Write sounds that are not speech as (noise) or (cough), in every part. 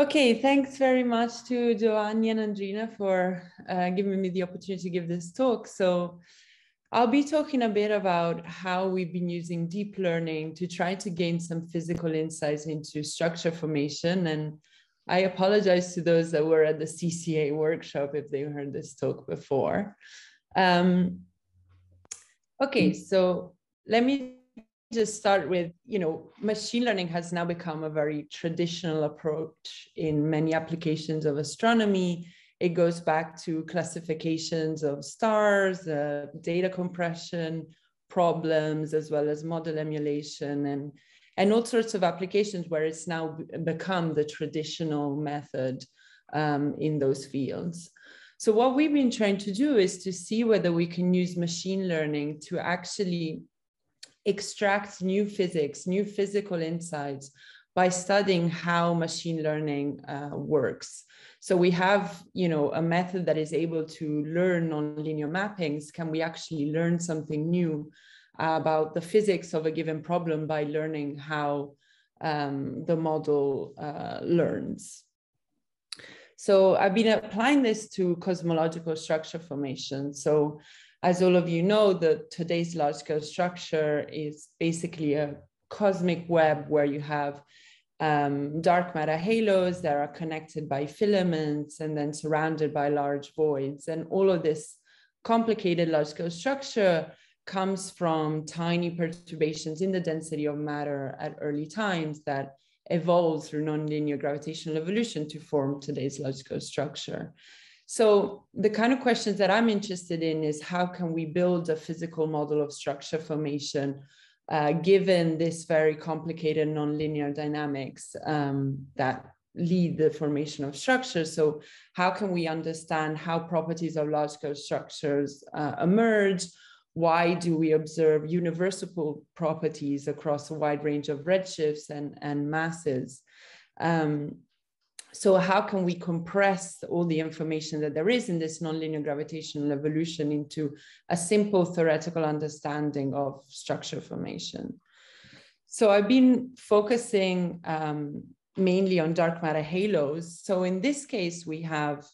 Okay, thanks very much to Giovanni and Andrina for uh, giving me the opportunity to give this talk. So I'll be talking a bit about how we've been using deep learning to try to gain some physical insights into structure formation. And I apologize to those that were at the CCA workshop if they heard this talk before. Um, okay, so let me just start with, you know, machine learning has now become a very traditional approach in many applications of astronomy. It goes back to classifications of stars, uh, data compression problems, as well as model emulation and, and all sorts of applications where it's now become the traditional method um, in those fields. So what we've been trying to do is to see whether we can use machine learning to actually extract new physics, new physical insights by studying how machine learning uh, works. So we have, you know, a method that is able to learn nonlinear mappings. Can we actually learn something new about the physics of a given problem by learning how um, the model uh, learns? So I've been applying this to cosmological structure formation. So as all of you know, the today's large scale structure is basically a cosmic web where you have um, dark matter halos that are connected by filaments and then surrounded by large voids. And all of this complicated large scale structure comes from tiny perturbations in the density of matter at early times that evolves through nonlinear gravitational evolution to form today's large scale structure. So the kind of questions that I'm interested in is how can we build a physical model of structure formation uh, given this very complicated nonlinear dynamics um, that lead the formation of structures. So how can we understand how properties of large scale structures uh, emerge? Why do we observe universal properties across a wide range of redshifts and, and masses? Um, so how can we compress all the information that there is in this nonlinear gravitational evolution into a simple theoretical understanding of structure formation? So I've been focusing um, mainly on dark matter halos. So in this case, we have,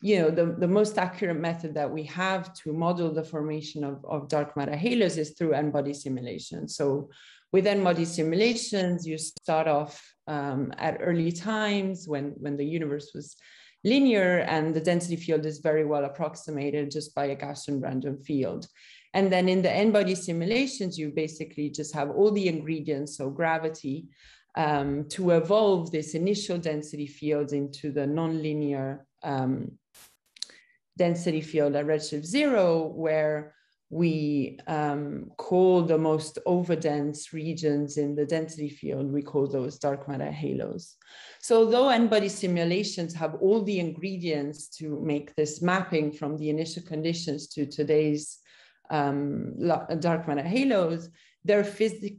you know, the, the most accurate method that we have to model the formation of, of dark matter halos is through n-body simulation. So with n-body simulations, you start off um, at early times when, when the universe was linear and the density field is very well approximated just by a Gaussian random field. And then in the n-body simulations, you basically just have all the ingredients, so gravity, um, to evolve this initial density field into the nonlinear um, density field at redshift zero, where we um, call the most overdense regions in the density field, we call those dark matter halos. So though n-body simulations have all the ingredients to make this mapping from the initial conditions to today's um, dark matter halos, they're,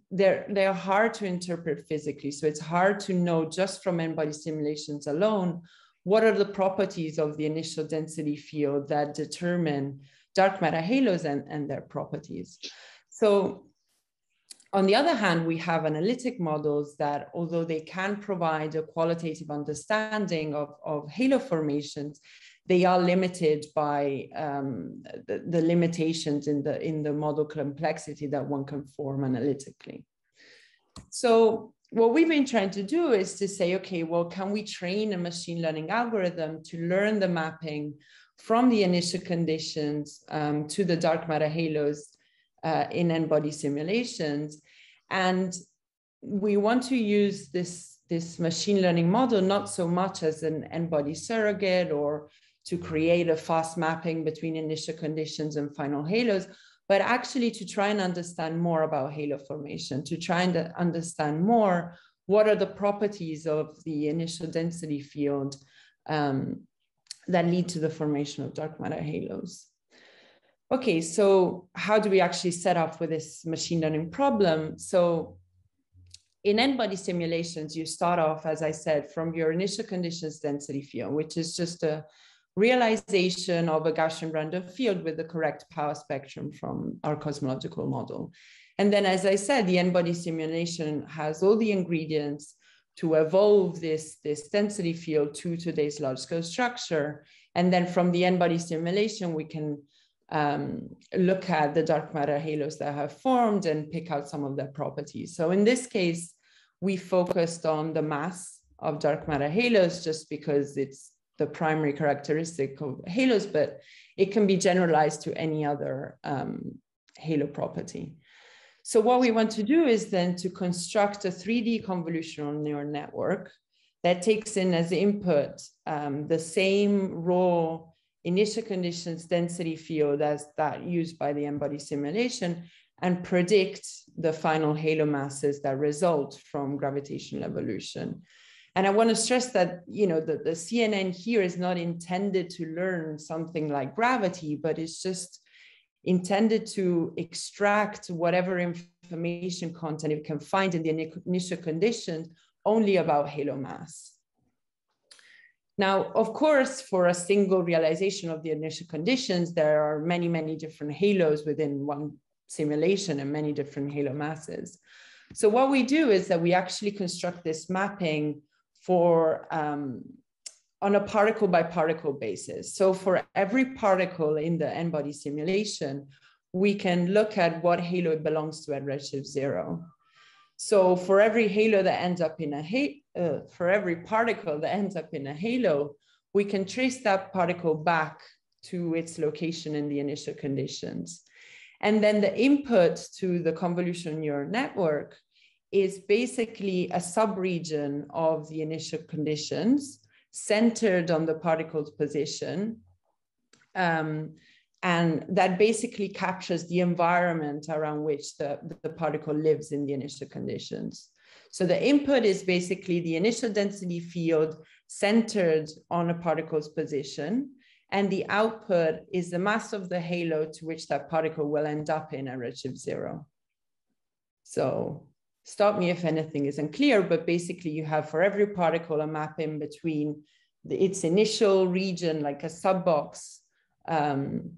they're, they're hard to interpret physically. So it's hard to know just from n-body simulations alone, what are the properties of the initial density field that determine dark matter halos and, and their properties. So on the other hand, we have analytic models that, although they can provide a qualitative understanding of, of halo formations, they are limited by um, the, the, limitations in the, in the model complexity that one can form analytically. So what we've been trying to do is to say, okay, well, can we train a machine learning algorithm to learn the mapping from the initial conditions um, to the dark matter halos uh, in n-body simulations. And we want to use this, this machine learning model not so much as an n-body surrogate or to create a fast mapping between initial conditions and final halos, but actually to try and understand more about halo formation, to try and understand more what are the properties of the initial density field um, that lead to the formation of dark matter halos. Okay, so how do we actually set up with this machine learning problem? So in n-body simulations, you start off, as I said, from your initial conditions density field, which is just a realization of a Gaussian random field with the correct power spectrum from our cosmological model. And then, as I said, the n-body simulation has all the ingredients to evolve this, this density field to today's large scale structure. And then from the n-body simulation, we can um, look at the dark matter halos that have formed and pick out some of their properties. So in this case, we focused on the mass of dark matter halos just because it's the primary characteristic of halos, but it can be generalized to any other um, halo property. So what we want to do is then to construct a 3D convolutional neural network that takes in as input um, the same raw initial conditions density field as that used by the n-body simulation and predict the final halo masses that result from gravitational evolution. And I want to stress that, you know, the, the CNN here is not intended to learn something like gravity, but it's just intended to extract whatever information content it can find in the initial conditions only about halo mass. Now, of course, for a single realization of the initial conditions, there are many, many different halos within one simulation and many different halo masses. So what we do is that we actually construct this mapping for um, on a particle by particle basis. So for every particle in the n-body simulation, we can look at what halo it belongs to at redshift zero. So for every halo that ends up in a uh, for every particle that ends up in a halo, we can trace that particle back to its location in the initial conditions. And then the input to the convolutional neural network is basically a subregion of the initial conditions centered on the particle's position. Um, and that basically captures the environment around which the, the particle lives in the initial conditions. So the input is basically the initial density field centered on a particle's position. And the output is the mass of the halo to which that particle will end up in at redshift zero. So stop me if anything isn't clear, but basically you have for every particle a mapping between the, its initial region, like a subbox um,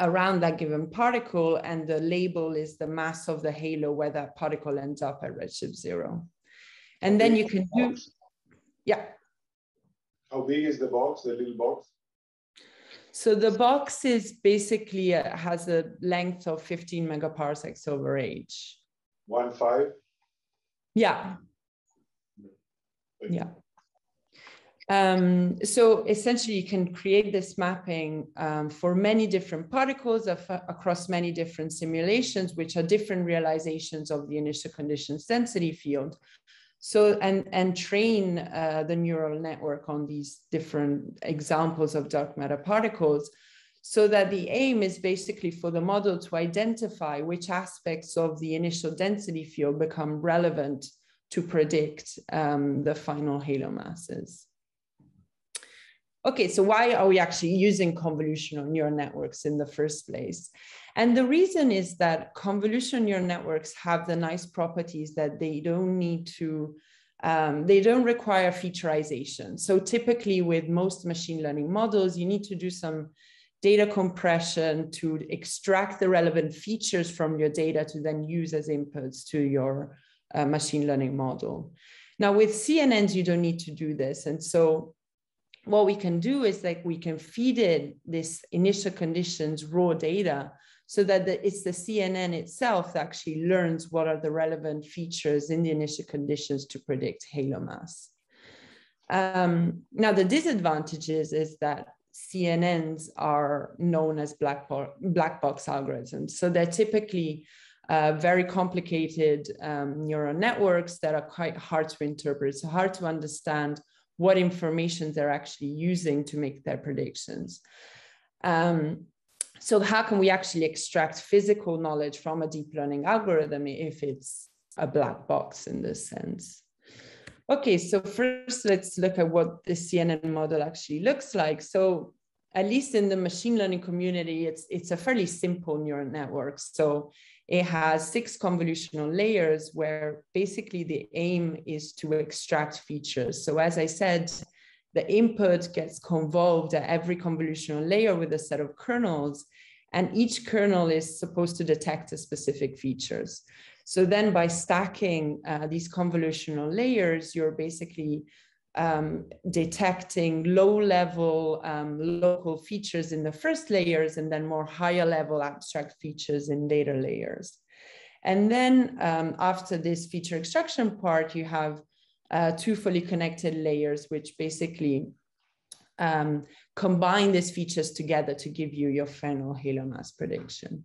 around that given particle and the label is the mass of the halo where that particle ends up at redshift zero. And then you can do, yeah. How big is the box, the little box? So the box is basically, a, has a length of 15 megaparsecs over h. One five? Yeah. Yeah. Um, so essentially, you can create this mapping um, for many different particles of, uh, across many different simulations, which are different realizations of the initial conditions density field. So, and, and train uh, the neural network on these different examples of dark matter particles so that the aim is basically for the model to identify which aspects of the initial density field become relevant to predict um, the final halo masses. Okay, so why are we actually using convolutional neural networks in the first place? And the reason is that convolutional neural networks have the nice properties that they don't need to, um, they don't require featureization. So typically with most machine learning models, you need to do some data compression to extract the relevant features from your data to then use as inputs to your uh, machine learning model. Now with CNNs, you don't need to do this. And so what we can do is like we can feed in this initial conditions raw data so that the, it's the CNN itself that actually learns what are the relevant features in the initial conditions to predict halo mass. Um, now the disadvantages is that CNNs are known as black, bo black box algorithms. So they're typically uh, very complicated um, neural networks that are quite hard to interpret. So hard to understand what information they're actually using to make their predictions. Um, so how can we actually extract physical knowledge from a deep learning algorithm if it's a black box in this sense? Okay, so first let's look at what the CNN model actually looks like. So at least in the machine learning community, it's, it's a fairly simple neural network. So it has six convolutional layers where basically the aim is to extract features. So as I said, the input gets convolved at every convolutional layer with a set of kernels, and each kernel is supposed to detect a specific features. So then by stacking uh, these convolutional layers, you're basically um, detecting low level um, local features in the first layers and then more higher level abstract features in later layers. And then um, after this feature extraction part, you have uh, two fully connected layers, which basically um, combine these features together to give you your final halo mass prediction.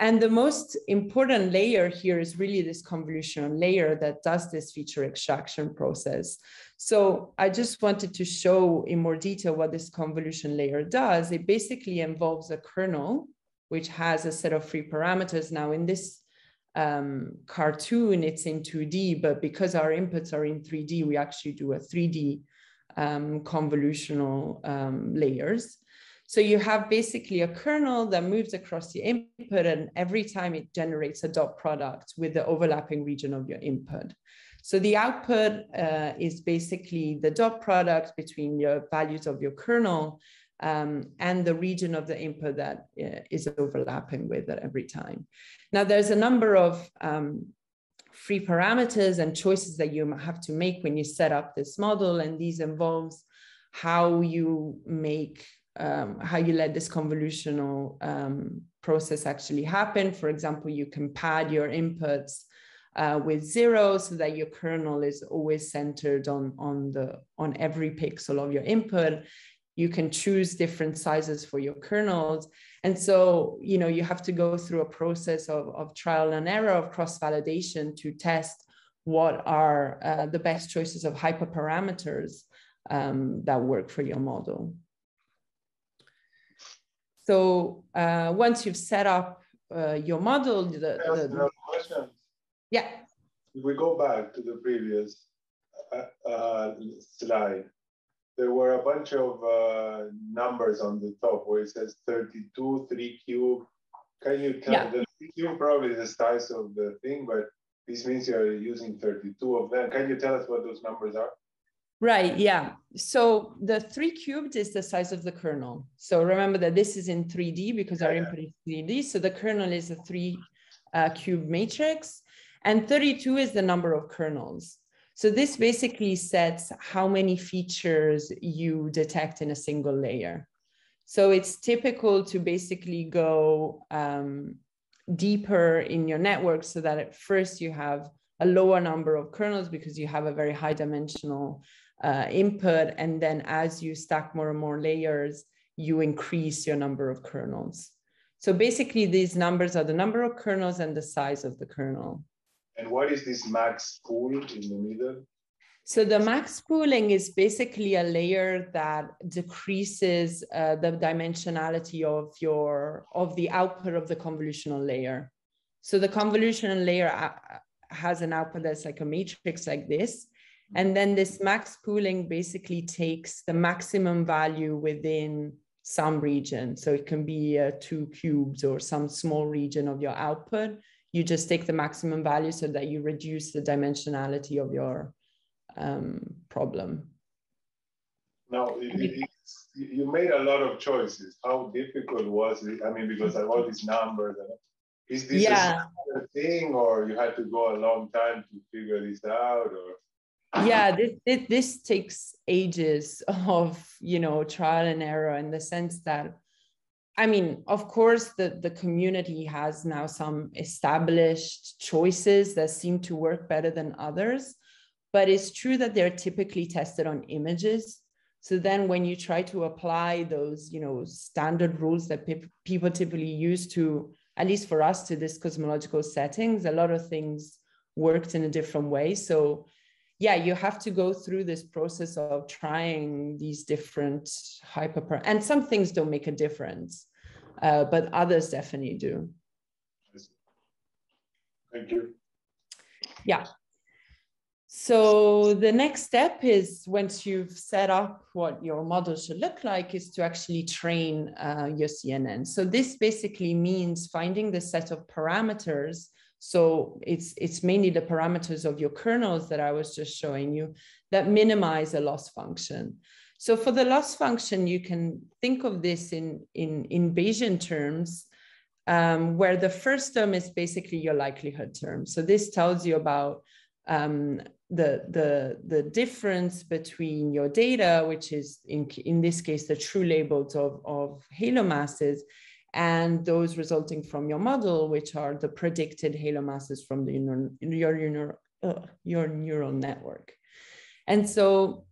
And the most important layer here is really this convolutional layer that does this feature extraction process. So I just wanted to show in more detail what this convolution layer does. It basically involves a kernel, which has a set of free parameters. Now in this um, cartoon, it's in 2D, but because our inputs are in 3D, we actually do a 3D um, convolutional um, layers. So you have basically a kernel that moves across the input and every time it generates a dot product with the overlapping region of your input. So the output uh, is basically the dot product between your values of your kernel um, and the region of the input that uh, is overlapping with it every time. Now there's a number of um, free parameters and choices that you have to make when you set up this model. And these involves how you make, um, how you let this convolutional um, process actually happen. For example, you can pad your inputs uh, with zero so that your kernel is always centered on, on, the, on every pixel of your input. You can choose different sizes for your kernels. And so, you know, you have to go through a process of, of trial and error of cross validation to test what are uh, the best choices of hyperparameters um, that work for your model. So uh, once you've set up uh, your model, the, the, question. Yeah. If we go back to the previous uh, uh, slide, there were a bunch of uh, numbers on the top where it says 32, 3 cube. Can you tell yeah. the 3 cube probably the size of the thing, but this means you're using 32 of them. Can you tell us what those numbers are? Right, yeah. So the 3 cubed is the size of the kernel. So remember that this is in 3D because our input is 3D. So the kernel is a 3 uh, cube matrix. And 32 is the number of kernels. So this basically sets how many features you detect in a single layer. So it's typical to basically go um, deeper in your network so that at first you have a lower number of kernels because you have a very high dimensional uh, input. And then as you stack more and more layers, you increase your number of kernels. So basically these numbers are the number of kernels and the size of the kernel. And what is this max pool in the middle? So the max pooling is basically a layer that decreases uh, the dimensionality of your of the output of the convolutional layer. So the convolutional layer uh, has an output that's like a matrix like this. And then this max pooling basically takes the maximum value within some region. So it can be uh, two cubes or some small region of your output you just take the maximum value so that you reduce the dimensionality of your um, problem. Now, you made a lot of choices. How difficult was it? I mean, because of all these numbers. Is this yeah. a thing, or you had to go a long time to figure this out, or? Yeah, this, this this takes ages of you know trial and error in the sense that I mean, of course, the, the community has now some established choices that seem to work better than others, but it's true that they're typically tested on images. So then when you try to apply those, you know, standard rules that pe- people typically use to, at least for us, to this cosmological settings, a lot of things worked in a different way. So yeah, you have to go through this process of trying these different hyper, and some things don't make a difference, uh, but others definitely do. Thank you. Yeah. So the next step is once you've set up what your model should look like is to actually train uh, your CNN. So this basically means finding the set of parameters so it's, it's mainly the parameters of your kernels that I was just showing you that minimize a loss function. So for the loss function, you can think of this in, in, in Bayesian terms um, where the first term is basically your likelihood term. So this tells you about um, the, the, the difference between your data, which is in, in this case, the true labels of, of halo masses, and those resulting from your model, which are the predicted halo masses from the, your, your, uh, your neural network. And so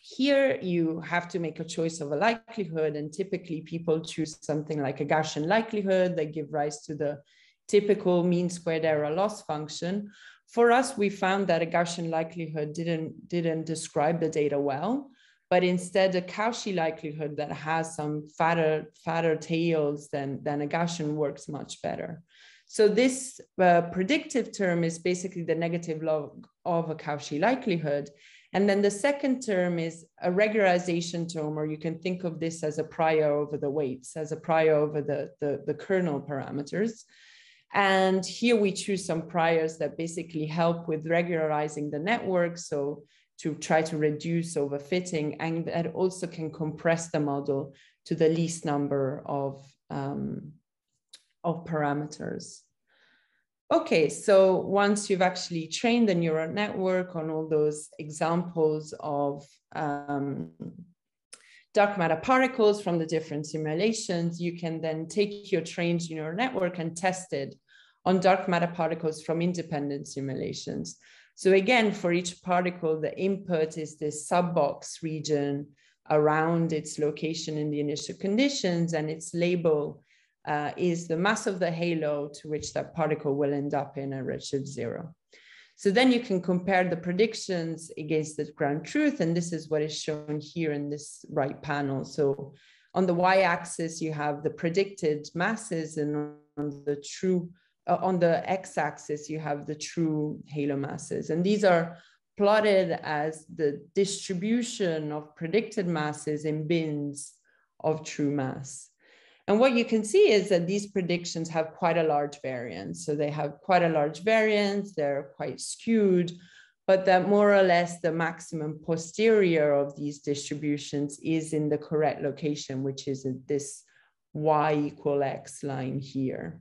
here you have to make a choice of a likelihood and typically people choose something like a Gaussian likelihood that give rise to the typical mean squared error loss function. For us, we found that a Gaussian likelihood didn't, didn't describe the data well, but instead a Cauchy likelihood that has some fatter, fatter tails than, than a Gaussian works much better. So this uh, predictive term is basically the negative log of a Cauchy likelihood. And then the second term is a regularization term, or you can think of this as a prior over the weights, as a prior over the, the, the kernel parameters. And here we choose some priors that basically help with regularizing the network. So to try to reduce overfitting and that also can compress the model to the least number of, um, of parameters. Okay, so once you've actually trained the neural network on all those examples of um, dark matter particles from the different simulations, you can then take your trained neural network and test it on dark matter particles from independent simulations. So again, for each particle, the input is this sub-box region around its location in the initial conditions and its label uh, is the mass of the halo to which that particle will end up in a redshift zero. So then you can compare the predictions against the ground truth. And this is what is shown here in this right panel. So on the y-axis, you have the predicted masses and on the true, uh, on the x-axis, you have the true halo masses. And these are plotted as the distribution of predicted masses in bins of true mass. And what you can see is that these predictions have quite a large variance. So they have quite a large variance, they're quite skewed, but that more or less the maximum posterior of these distributions is in the correct location, which is this y equal x line here.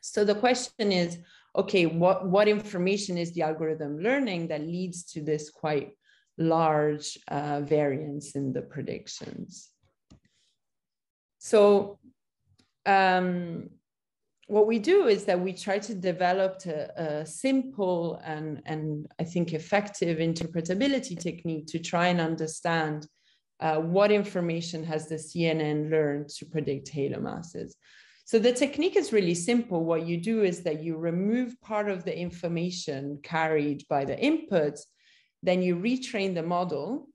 So the question is, okay, what, what information is the algorithm learning that leads to this quite large uh, variance in the predictions? So um, what we do is that we try to develop a, a, simple and, and I think effective interpretability technique to try and understand uh, what information has the CNN learned to predict halo masses. So the technique is really simple. What you do is that you remove part of the information carried by the inputs, then you retrain the model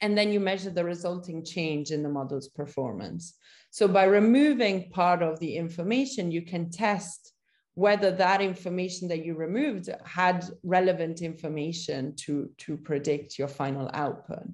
and then you measure the resulting change in the model's performance. So by removing part of the information, you can test whether that information that you removed had relevant information to, to predict your final output.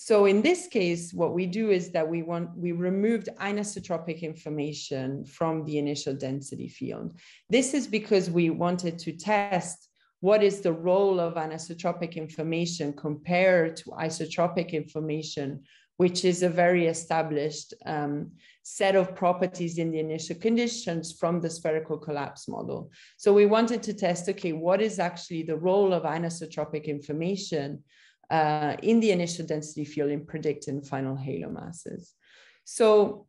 So in this case, what we do is that we want we removed anisotropic information from the initial density field. This is because we wanted to test what is the role of anisotropic information compared to isotropic information, which is a very established um, set of properties in the initial conditions from the spherical collapse model. So we wanted to test, okay, what is actually the role of anisotropic information uh, in the initial density field in predicting final halo masses. So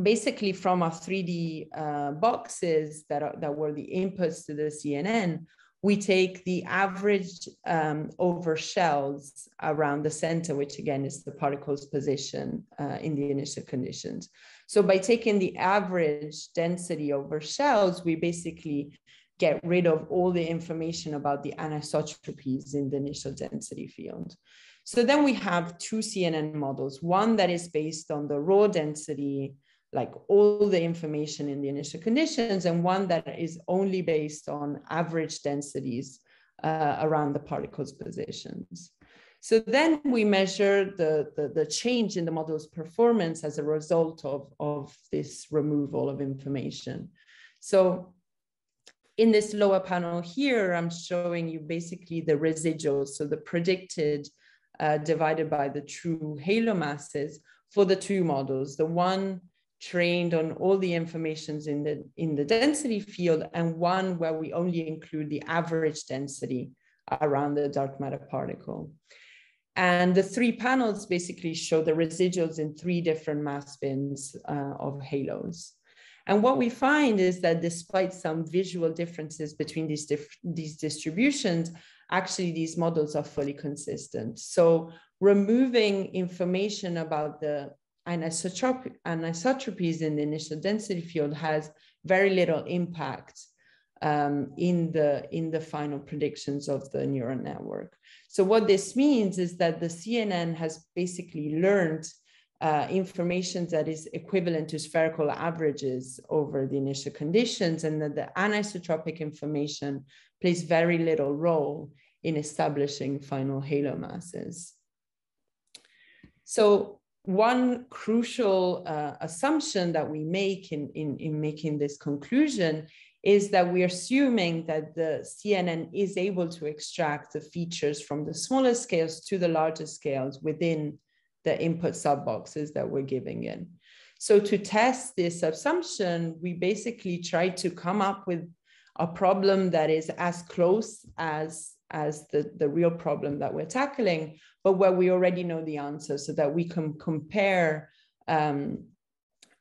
basically from our 3D uh, boxes that, are, that were the inputs to the CNN, we take the average um, over shells around the center, which again is the particle's position uh, in the initial conditions. So by taking the average density over shells, we basically get rid of all the information about the anisotropies in the initial density field. So then we have two CNN models, one that is based on the raw density like all the information in the initial conditions and one that is only based on average densities uh, around the particles positions. So then we measure the, the, the, change in the model's performance as a result of, of this removal of information. So in this lower panel here, I'm showing you basically the residuals, so the predicted uh, divided by the true halo masses for the two models, the one trained on all the informations in the in the density field and one where we only include the average density around the dark matter particle. And the three panels basically show the residuals in three different mass bins uh, of halos. And what we find is that despite some visual differences between these, these distributions, actually these models are fully consistent. So removing information about the anisotrop anisotropies in the initial density field has very little impact um, in, the, in the final predictions of the neural network. So what this means is that the CNN has basically learned uh, information that is equivalent to spherical averages over the initial conditions and that the anisotropic information plays very little role in establishing final halo masses. So one crucial uh, assumption that we make in, in, in making this conclusion is that we're assuming that the CNN is able to extract the features from the smallest scales to the largest scales within the input sub boxes that we're giving in. So to test this assumption, we basically try to come up with a problem that is as close as, as the, the real problem that we're tackling, but where we already know the answer so that we can compare um,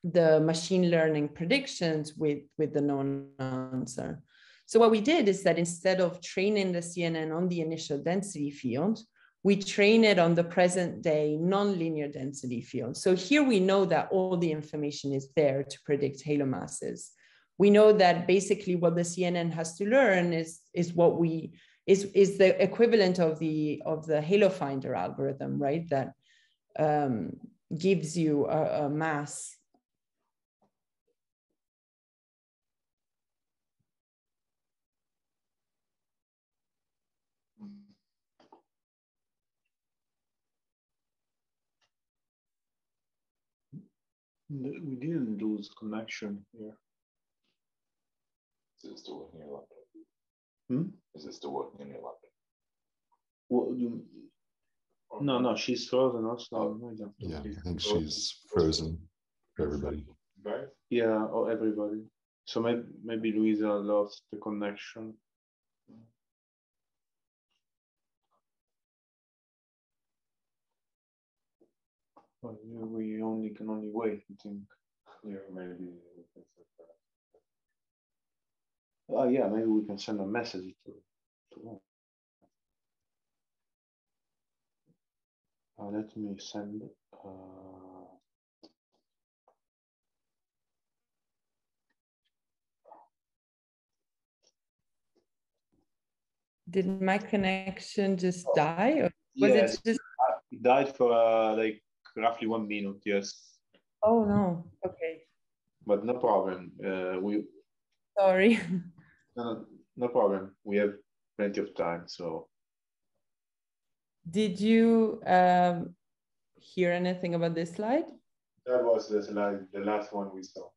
the machine learning predictions with, with the known answer. So what we did is that instead of training the CNN on the initial density field, we train it on the present day nonlinear density field. So here we know that all the information is there to predict halo masses. We know that basically what the CNN has to learn is, is what we is, is the equivalent of the of the halo finder algorithm, right? That um, gives you a, a mass We didn't lose connection here. Is it still working in your laptop? Hmm? Is it still working in your laptop? What you? No, no, she's frozen also. Yeah, I think she's frozen for everybody. Right? Yeah, or everybody. So maybe maybe Luisa lost the connection. Well, we only can only wait, I think. Yeah, maybe. Oh, yeah, maybe we can send a message to, to uh, let me send uh, Did my connection just die? Or was yes, it just it died for uh, like roughly one minute, yes. Oh no, okay. But no problem. Uh, we. Sorry. (laughs) No, no problem. We have plenty of time, so. Did you um, hear anything about this slide? That was the slide, the last one we saw.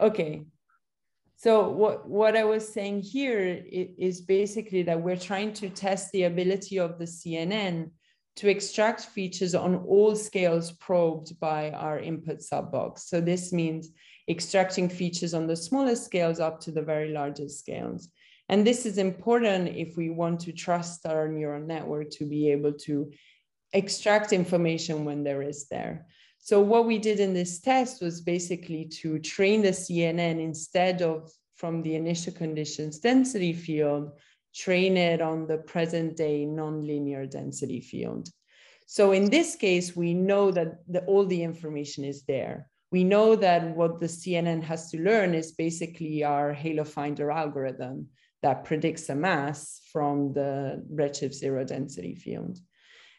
Okay. So what, what I was saying here is basically that we're trying to test the ability of the CNN to extract features on all scales probed by our input sub box. So this means extracting features on the smallest scales up to the very largest scales. And this is important if we want to trust our neural network to be able to extract information when there is there. So what we did in this test was basically to train the CNN instead of from the initial conditions density field train it on the present day nonlinear density field. So in this case, we know that the, all the information is there. We know that what the CNN has to learn is basically our Halo Finder algorithm that predicts a mass from the Redshift zero density field.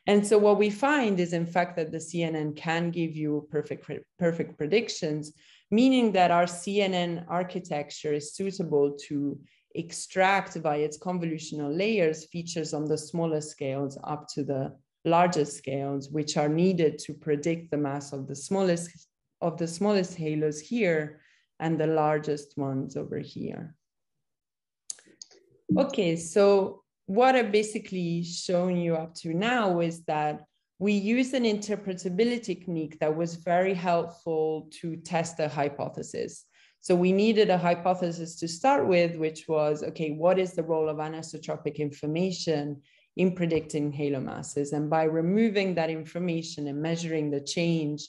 And so what we find is in fact that the CNN can give you perfect, perfect predictions, meaning that our CNN architecture is suitable to extract via its convolutional layers features on the smaller scales up to the largest scales, which are needed to predict the mass of the smallest of the smallest halos here and the largest ones over here. Okay, so what I've basically shown you up to now is that we used an interpretability technique that was very helpful to test the hypothesis. So we needed a hypothesis to start with, which was, okay, what is the role of anisotropic information in predicting halo masses? And by removing that information and measuring the change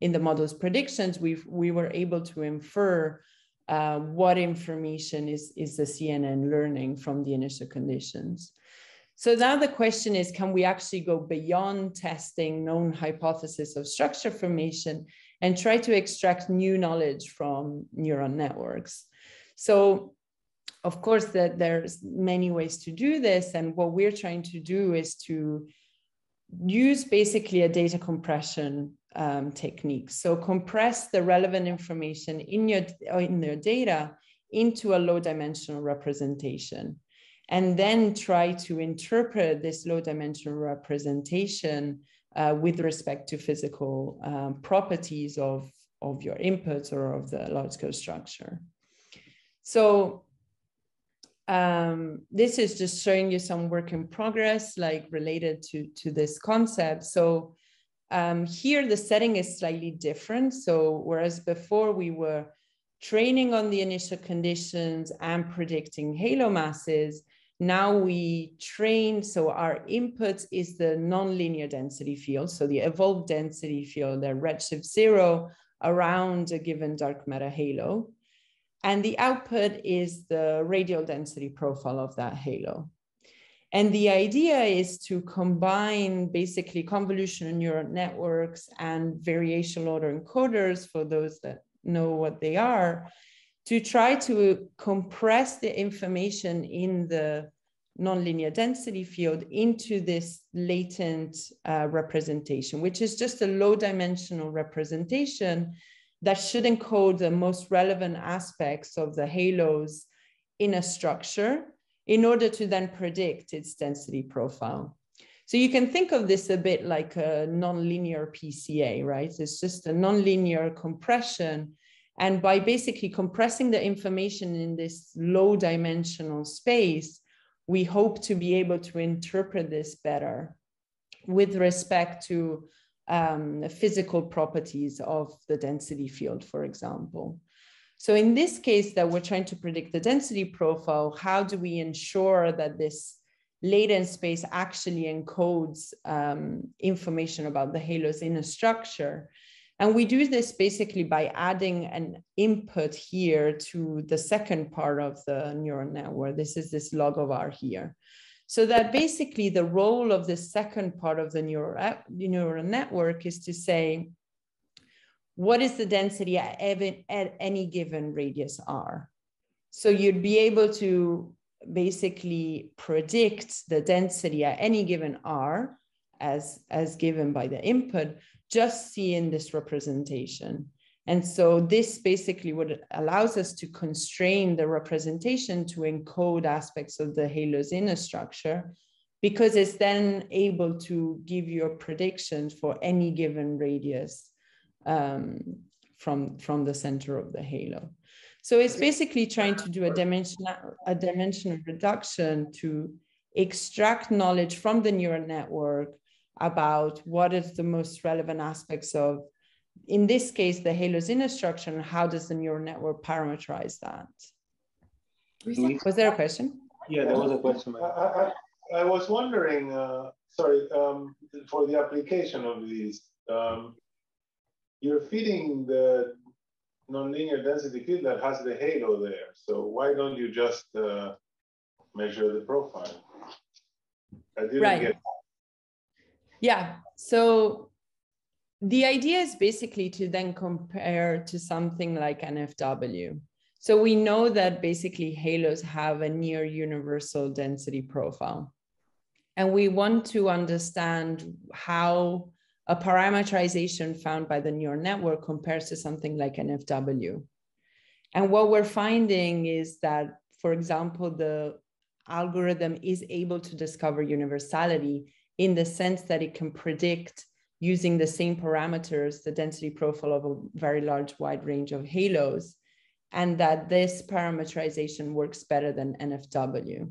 in the model's predictions, we we were able to infer uh, what information is, is the CNN learning from the initial conditions. So now the question is, can we actually go beyond testing known hypothesis of structure formation and try to extract new knowledge from neural networks? So of course that there's many ways to do this. And what we're trying to do is to use basically a data compression um, technique. So compress the relevant information in your, in your data into a low dimensional representation and then try to interpret this low dimensional representation uh, with respect to physical um, properties of, of your inputs or of the large scale structure. So um, this is just showing you some work in progress, like related to, to this concept. So um, here the setting is slightly different. So whereas before we were training on the initial conditions and predicting halo masses, now we train, so our input is the nonlinear density field, so the evolved density field, the redshift zero around a given dark matter halo. And the output is the radial density profile of that halo. And the idea is to combine basically convolutional neural networks and variational autoencoders for those that know what they are to try to compress the information in the nonlinear density field into this latent uh, representation, which is just a low dimensional representation that should encode the most relevant aspects of the halos in a structure in order to then predict its density profile. So you can think of this a bit like a nonlinear PCA, right? It's just a nonlinear compression and by basically compressing the information in this low dimensional space, we hope to be able to interpret this better with respect to um, physical properties of the density field, for example. So in this case that we're trying to predict the density profile, how do we ensure that this latent space actually encodes um, information about the halos in a structure? And we do this basically by adding an input here to the second part of the neural network. This is this log of R here. So that basically the role of the second part of the neural, neural network is to say, what is the density at, at any given radius R? So you'd be able to basically predict the density at any given R as, as given by the input just seeing this representation. And so this basically what allows us to constrain the representation to encode aspects of the halo's inner structure because it's then able to give you a prediction for any given radius um, from, from the center of the halo. So it's basically trying to do a dimensional, a dimensional reduction to extract knowledge from the neural network about what is the most relevant aspects of, in this case, the Halo's inner structure and how does the neural network parameterize that? Was there a question? Yeah, there was a question. I, I, I was wondering, uh, sorry, um, for the application of these, um, you're feeding the nonlinear density field that has the halo there. So why don't you just uh, measure the profile? I didn't right. get yeah. So the idea is basically to then compare to something like NFW. So we know that basically halos have a near universal density profile. And we want to understand how a parameterization found by the neural network compares to something like NFW. And what we're finding is that, for example, the algorithm is able to discover universality in the sense that it can predict using the same parameters, the density profile of a very large wide range of halos, and that this parameterization works better than NFW.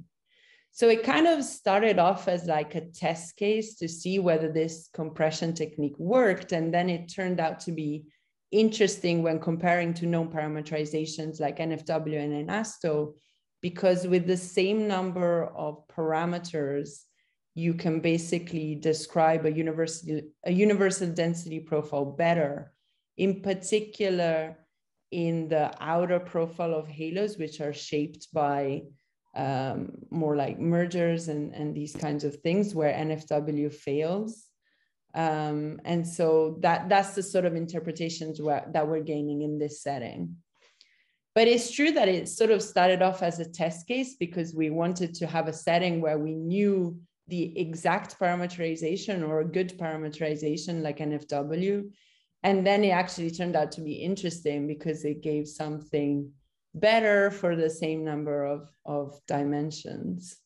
So it kind of started off as like a test case to see whether this compression technique worked. And then it turned out to be interesting when comparing to known parameterizations like NFW and Einasto, because with the same number of parameters, you can basically describe a universal, a universal density profile better. In particular, in the outer profile of halos, which are shaped by um, more like mergers and, and these kinds of things where NFW fails. Um, and so that, that's the sort of interpretations where, that we're gaining in this setting. But it's true that it sort of started off as a test case because we wanted to have a setting where we knew the exact parameterization or a good parameterization like NFW. And then it actually turned out to be interesting because it gave something better for the same number of, of dimensions.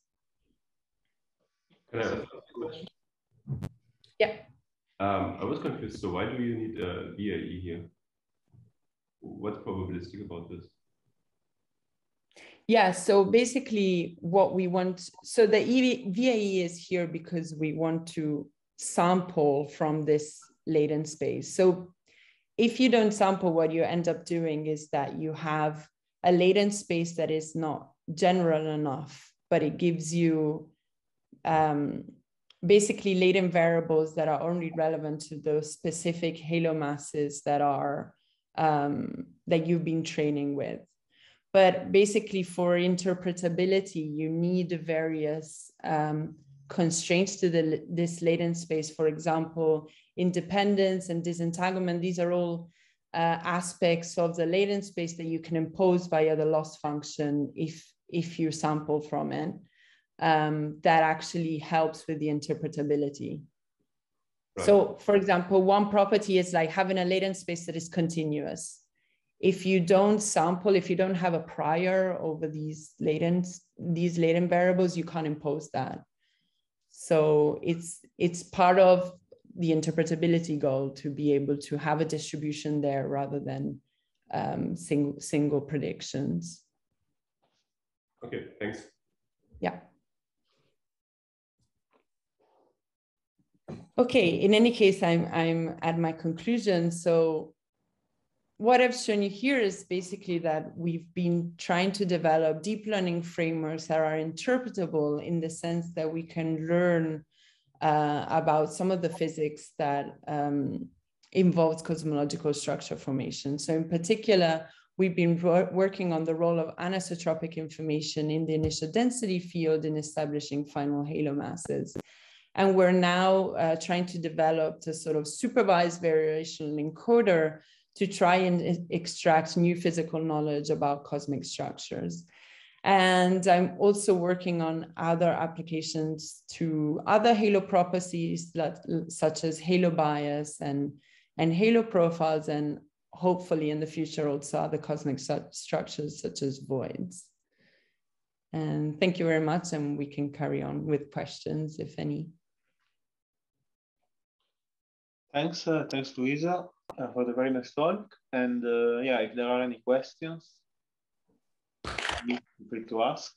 Can I ask a question? Yeah. Um, I was confused. So why do you need a VAE here? What's probabilistic about this? Yeah, so basically what we want, so the EV, VAE is here because we want to sample from this latent space. So if you don't sample, what you end up doing is that you have a latent space that is not general enough, but it gives you um, basically latent variables that are only relevant to those specific halo masses that are um, that you've been training with. But basically, for interpretability, you need various um, constraints to the, this latent space. For example, independence and disentanglement. These are all uh, aspects of the latent space that you can impose via the loss function if if you sample from it um, that actually helps with the interpretability right. so for example one property is like having a latent space that is continuous if you don't sample if you don't have a prior over these latent these latent variables you can't impose that so it's it's part of the interpretability goal to be able to have a distribution there rather than um, single, single predictions. Okay, thanks. Yeah. Okay, in any case, I'm, I'm at my conclusion. So what I've shown you here is basically that we've been trying to develop deep learning frameworks that are interpretable in the sense that we can learn uh, about some of the physics that um, involves cosmological structure formation. So in particular, we've been working on the role of anisotropic information in the initial density field in establishing final halo masses. And we're now uh, trying to develop a sort of supervised variational encoder to try and extract new physical knowledge about cosmic structures. And I'm also working on other applications to other halo properties such as halo bias and, and halo profiles, and hopefully in the future also other cosmic structures such as voids. And thank you very much. And we can carry on with questions if any. Thanks, uh, thanks, Luisa, uh, for the very nice talk. And uh, yeah, if there are any questions, feel free to ask.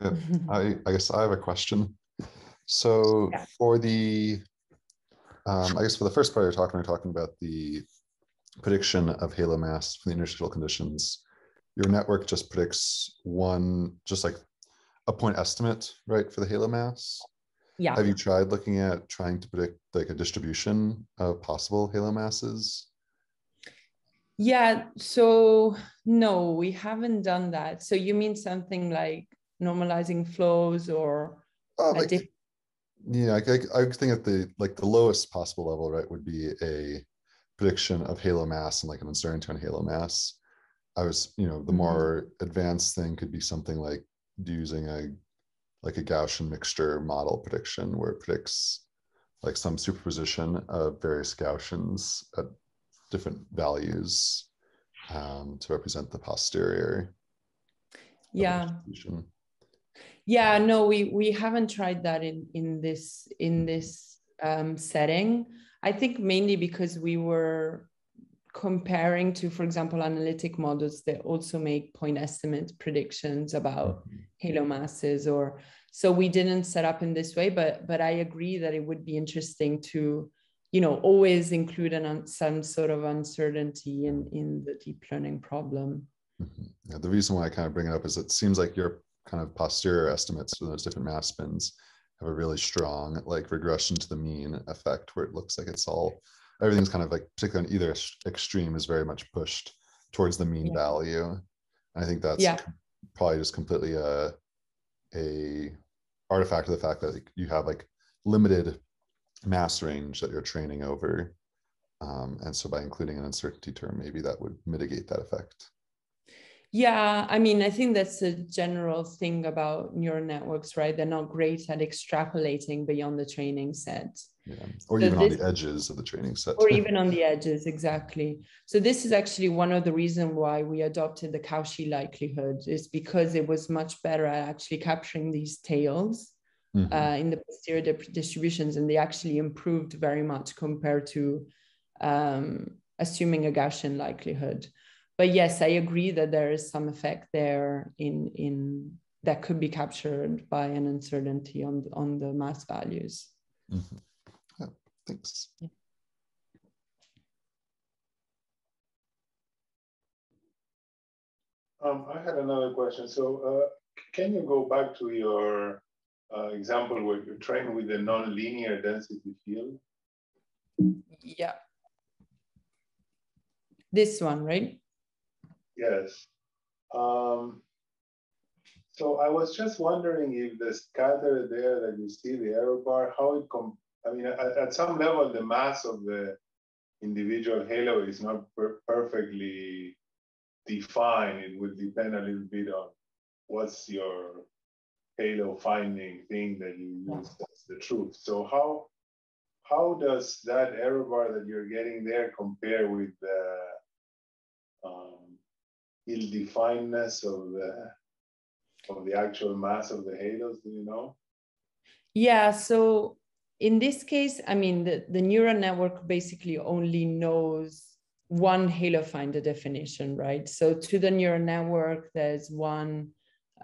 Yeah, (laughs) I, I guess I have a question. So yeah. for the, um, I guess for the first part you're talking, we're talking about the prediction of halo mass from the interstitial conditions. Your network just predicts one, just like a point estimate, right, for the halo mass. Yeah. Have you tried looking at trying to predict like a distribution of possible halo masses? Yeah, so no, we haven't done that. So you mean something like normalizing flows or oh, like, diff- yeah, I, I, I think at the like the lowest possible level, right, would be a prediction of halo mass and like an uncertainty on halo mass. I was, you know, the mm-hmm. more advanced thing could be something like using a like a Gaussian mixture model prediction where it predicts like some superposition of various Gaussians at different values um, to represent the posterior. Yeah. Yeah, no, we we haven't tried that in in this in this um, setting. I think mainly because we were comparing to, for example, analytic models that also make point estimate predictions about mm-hmm. halo masses or So we didn't set up in this way, but but I agree that it would be interesting to, you know, always include an, some sort of uncertainty in in the deep learning problem. Mm-hmm. Yeah, the reason why I kind of bring it up is it seems like your kind of posterior estimates for those different mass bins have a really strong like regression to the mean effect where it looks like it's all everything's kind of like particularly on either extreme is very much pushed towards the mean yeah. value. And I think that's yeah. probably just completely a a artifact of the fact that you have like limited mass range that you're training over. Um, and so by including an uncertainty term, maybe that would mitigate that effect. Yeah, I mean, I think that's a general thing about neural networks, right? They're not great at extrapolating beyond the training set. Yeah. Or so even this, on the edges of the training set. Or (laughs) even on the edges, exactly. So this is actually one of the reasons why we adopted the Cauchy likelihood is because it was much better at actually capturing these tails mm-hmm. uh, in the posterior distributions, and they actually improved very much compared to um, assuming a Gaussian likelihood but yes, I agree that there is some effect there in in that could be captured by an uncertainty on on the mass values. Mm-hmm. Yeah, thanks. Yeah. Um, I had another question. So, uh, can you go back to your uh, example where you're trained with a nonlinear density field? Yeah. This one, right? Yes. Um, so I was just wondering if the scatter there that you see the error bar, how it com I mean, at, at, some level, the mass of the individual halo is not per perfectly defined. It would depend a little bit on what's your halo finding thing that you use as the truth. So how how does that error bar that you're getting there compare with the um, ill-definedness of the of the actual mass of the halos? Do you know? Yeah. So in this case, I mean, the, the neural network basically only knows one halo finder definition, right? So to the neural network, there's one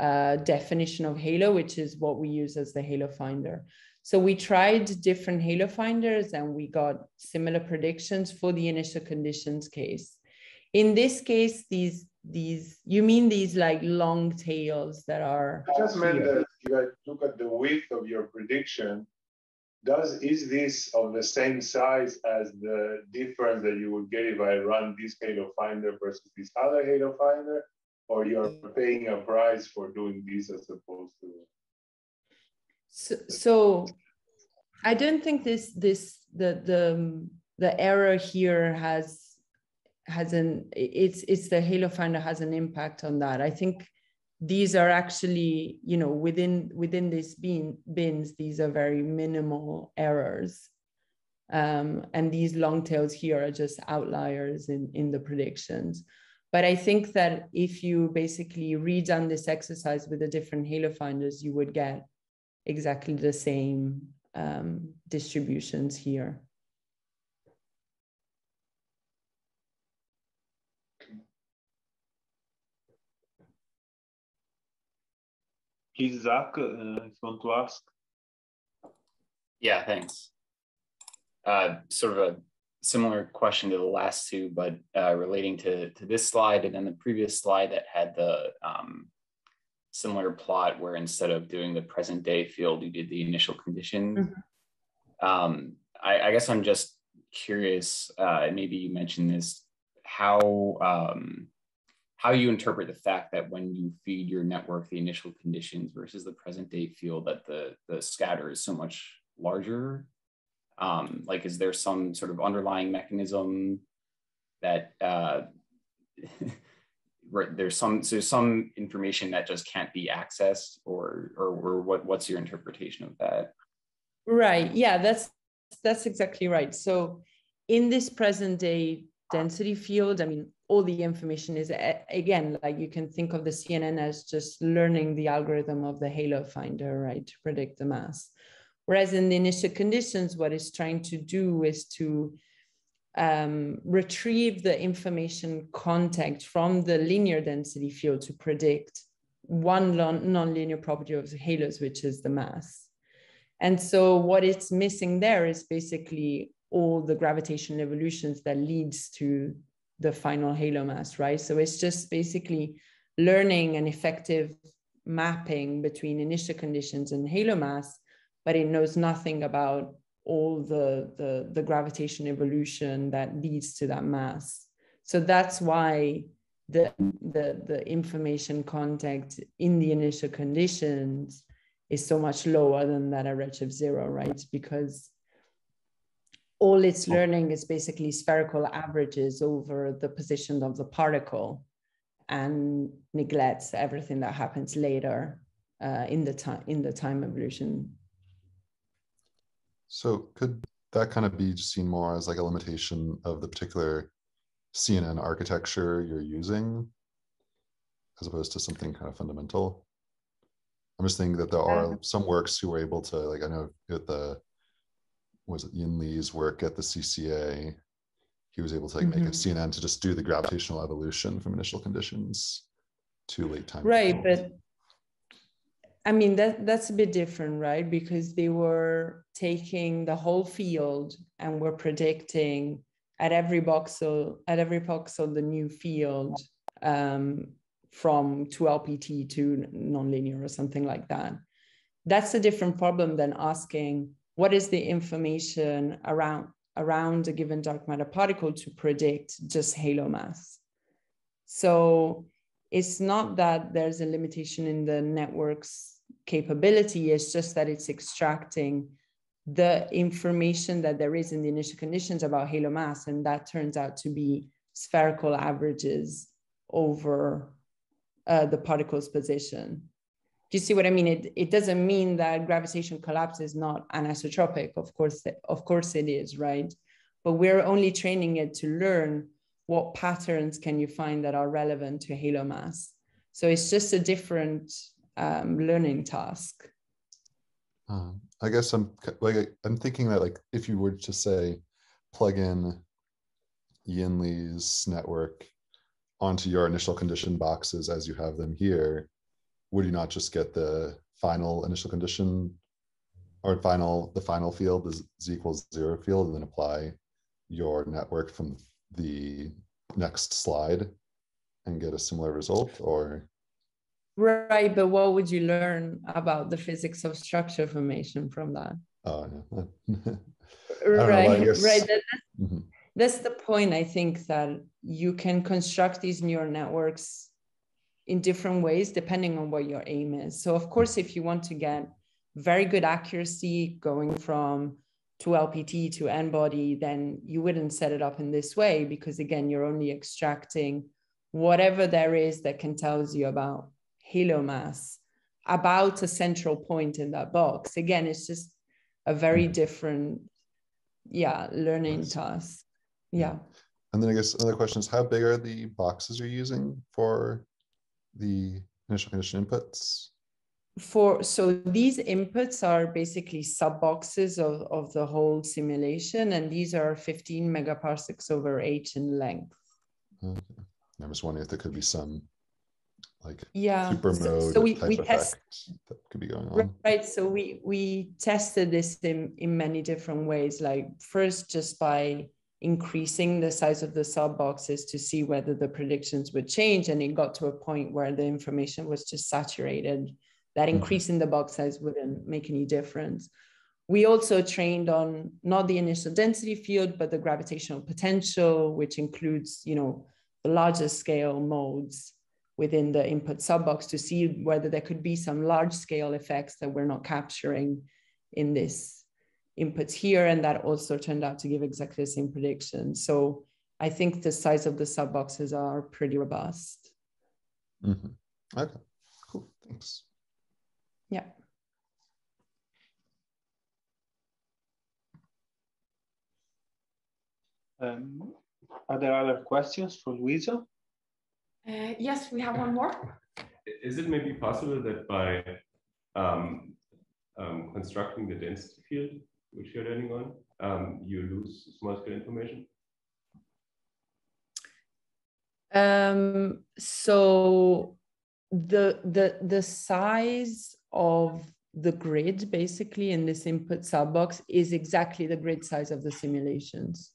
uh, definition of halo, which is what we use as the halo finder. So we tried different halo finders and we got similar predictions for the initial conditions case. In this case, these these you mean these like long tails that are I just meant that you look at the width of your prediction does is this of the same size as the difference that you would get if I run this halo finder versus this other halo finder? Or you're paying a price for doing this as opposed to so, so I don't think this this the the the error here has has an it's it's the halo finder has an impact on that. I think these are actually you know within within these bin, bins these are very minimal errors. Um, and these long tails here are just outliers in in the predictions. But i think that if you basically redone this exercise with the different halo finders you would get exactly the same um, distributions here Please, Zach, uh, if you want to ask. Yeah, thanks. Uh, sort of a similar question to the last two, but uh, relating to, to this slide and then the previous slide that had the um, similar plot where instead of doing the present day field, you did the initial condition. Mm-hmm. Um, I, I, guess I'm just curious, uh, maybe you mentioned this, how um, how you interpret the fact that when you feed your network the initial conditions versus the present day field that the the scatter is so much larger? Um, like is there some sort of underlying mechanism that uh, (laughs) there's some so there's some information that just can't be accessed or, or or what what's your interpretation of that? Right. Yeah that's that's exactly right. So in this present day density field i mean all the information is again like you can think of the cnn as just learning the algorithm of the halo finder right to predict the mass whereas in the initial conditions what it's trying to do is to um, retrieve the information contact from the linear density field to predict one non-linear property of halos, which is the mass. And so what it's missing there is basically all the gravitational evolutions that leads to the final halo mass, right? So it's just basically learning an effective mapping between initial conditions and halo mass, but it knows nothing about all the, the, the gravitation evolution that leads to that mass. So that's why the, the, the information content in the initial conditions is so much lower than that at redshift zero, right? Because all it's learning is basically spherical averages over the position of the particle and neglects everything that happens later uh, in the time in the time evolution. So could that kind of be seen more as like a limitation of the particular CNN architecture you're using, as opposed to something kind of fundamental? I'm just thinking that there are some works who are able to, like, I know at the, was it Yin Li's work at the CCA, he was able to like mm-hmm. make a mm-hmm. CNN to just do the gravitational evolution from initial conditions to late time. Right, but I mean that that's a bit different, right? Because they were taking the whole field and were predicting at every voxel at every voxel the new field um, from 2LPT to nonlinear or something like that. That's a different problem than asking what is the information around around a given dark matter particle to predict just halo mass. So it's not that there's a limitation in the network's capability, it's just that it's extracting the information that there is in the initial conditions about halo mass, and that turns out to be spherical averages over uh, the particle's position. Do you see what I mean? It, it doesn't mean that gravitation collapse is not anisotropic. Of course, of course it is, right? But we're only training it to learn what patterns can you find that are relevant to halo mass. So it's just a different um, learning task. Uh, I guess I'm like I'm thinking that like if you were to say plug in Yin Li's network onto your initial condition boxes as you have them here, would you not just get the final initial condition or final the final field is z equals zero field and then apply your network from the next slide and get a similar result or right but what would you learn about the physics of structure formation from that oh yeah. (laughs) right know, right that, that's, mm-hmm. that's the point i think that you can construct these neural networks in different ways depending on what your aim is. So, of course, if you want to get very good accuracy going from 2LPT to N body, then you wouldn't set it up in this way because, again, you're only extracting whatever there is that can tell you about halo mass, about a central point in that box. Again, it's just a very mm. different, yeah, learning task. Yeah. And then I guess another question is how big are the boxes you're using for the initial condition inputs? For so these inputs are basically sub boxes of, of the whole simulation, and these are 15 megaparsecs over h in length. Okay. I was wondering if there could be some like yeah super mode so, so we, we test that could be going on right so we we tested this in in many different ways like first just by increasing the size of the sub boxes to see whether the predictions would change. And it got to a point where the information was just saturated, that mm-hmm. increasing the box size wouldn't make any difference. We also trained on not the initial density field, but the gravitational potential, which includes, you know, the larger scale modes within the input subbox to see whether there could be some large scale effects that we're not capturing in this inputs here, and that also turned out to give exactly the same prediction. So I think the size of the sub boxes are pretty robust. Mm-hmm. Okay, cool. Thanks. Yeah. Um, are there other questions for Luisa? Uh, yes, we have one more. Is it maybe possible that by um, um, constructing the density field, which you're learning on, um, you lose small scale information? Um, so the the the size of the grid basically in this input subbox is exactly the grid size of the simulations.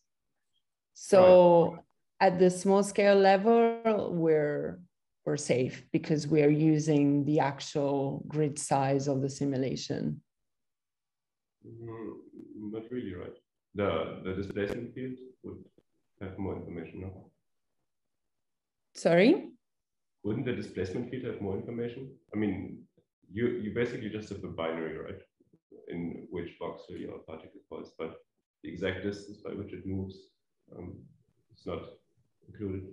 So right. at the small scale level, we're we're safe because we're using the actual grid size of the simulation. Mm, not really, right? The the displacement field would have more information? Sorry? Wouldn't the displacement field have more information? I mean, you you basically just have a binary, right? In which voxel your particle falls, but the exact distance by which it moves um, is not included.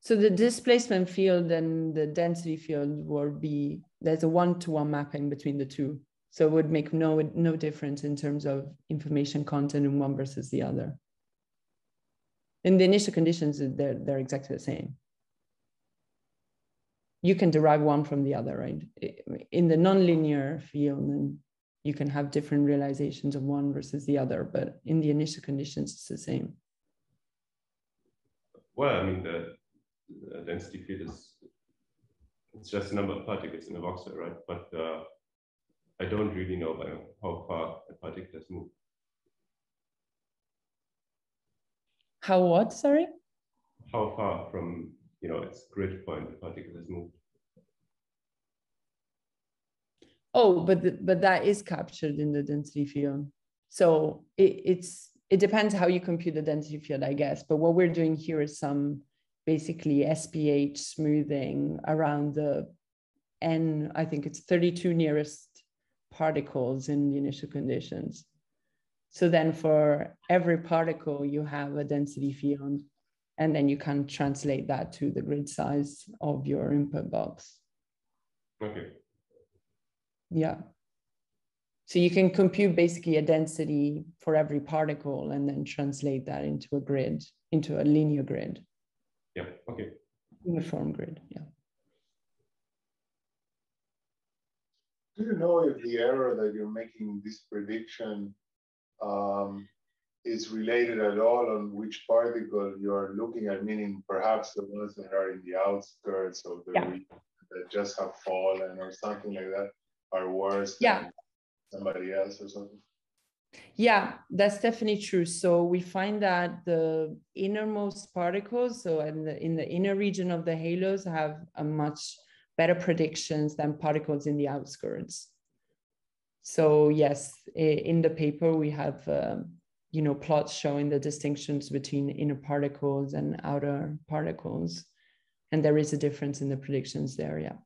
So the displacement field and the density field will be there's a one-to-one mapping between the two. So it would make no no difference in terms of information content in one versus the other. In the initial conditions, they're they're exactly the same you can derive one from the other, right? In the nonlinear field, then you can have different realizations of one versus the other, but in the initial conditions, it's the same. Well, I mean, the, the density field is it's just a number of particles in a voxel, right? But uh, I don't really know by how far a particle has moved. How what? Sorry. How far from you know, its grid point, the particle has moved. Oh, but the, but that is captured in the density field. So it, it's it depends how you compute the density field, I guess. But what we're doing here is some basically SPH smoothing around the n, I think it's 32 nearest particles in the initial conditions. So then for every particle, you have a density field and then you can translate that to the grid size of your input box. Okay. Yeah. So you can compute basically a density for every particle and then translate that into a grid, into a linear grid. Yeah, okay. Uniform grid, yeah. Do you know if the error that you're making this prediction um, is related at all on which particle you're looking at, meaning perhaps the ones that are in the outskirts of the yeah. region that just have fallen or something like that are worse yeah. than somebody else or something? Yeah, that's definitely true. So we find that the innermost particles, so in the, in the inner region of the halos, have a much better predictions than particles in the outskirts. So yes, in the paper we have um, you know, plots showing the distinctions between inner particles and outer particles. And there is a difference in the predictions there, yeah.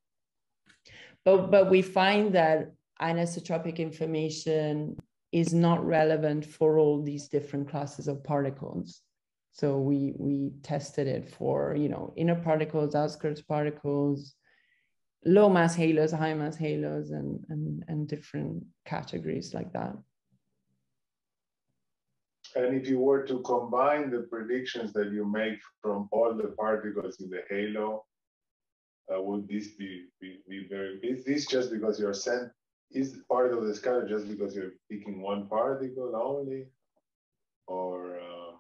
But, but we find that anisotropic information is not relevant for all these different classes of particles. So we, we tested it for, you know, inner particles, outskirts particles, low mass halos, high mass halos, and, and, and different categories like that. And if you were to combine the predictions that you make from all the particles in the halo, uh, would this be, be, be very, is this just because you're sent, is part of the scatter just because you're picking one particle only? Or? Um,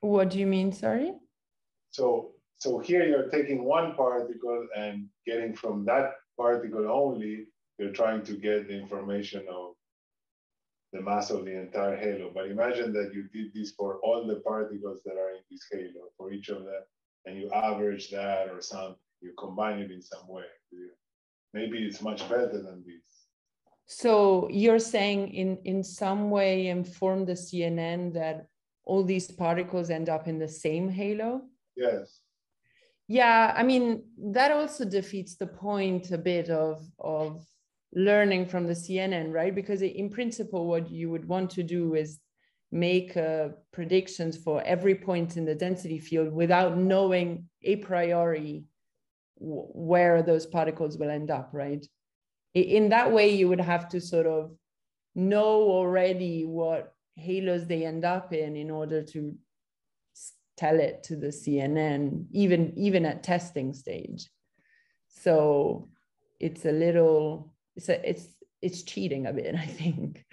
what do you mean, sorry? So, so here you're taking one particle and getting from that particle only, you're trying to get the information of the mass of the entire halo. But imagine that you did this for all the particles that are in this halo, for each of them, and you average that or something, you combine it in some way. Maybe it's much better than this. So you're saying in, in some way inform the CNN that all these particles end up in the same halo? Yes. Yeah, I mean, that also defeats the point a bit of, of learning from the CNN, right? Because in principle, what you would want to do is make uh, predictions for every point in the density field without knowing a priori where those particles will end up, right? In that way, you would have to sort of know already what halos they end up in in order to tell it to the CNN, even, even at testing stage. So it's a little it's a, it's it's cheating a bit, (laughs) I think.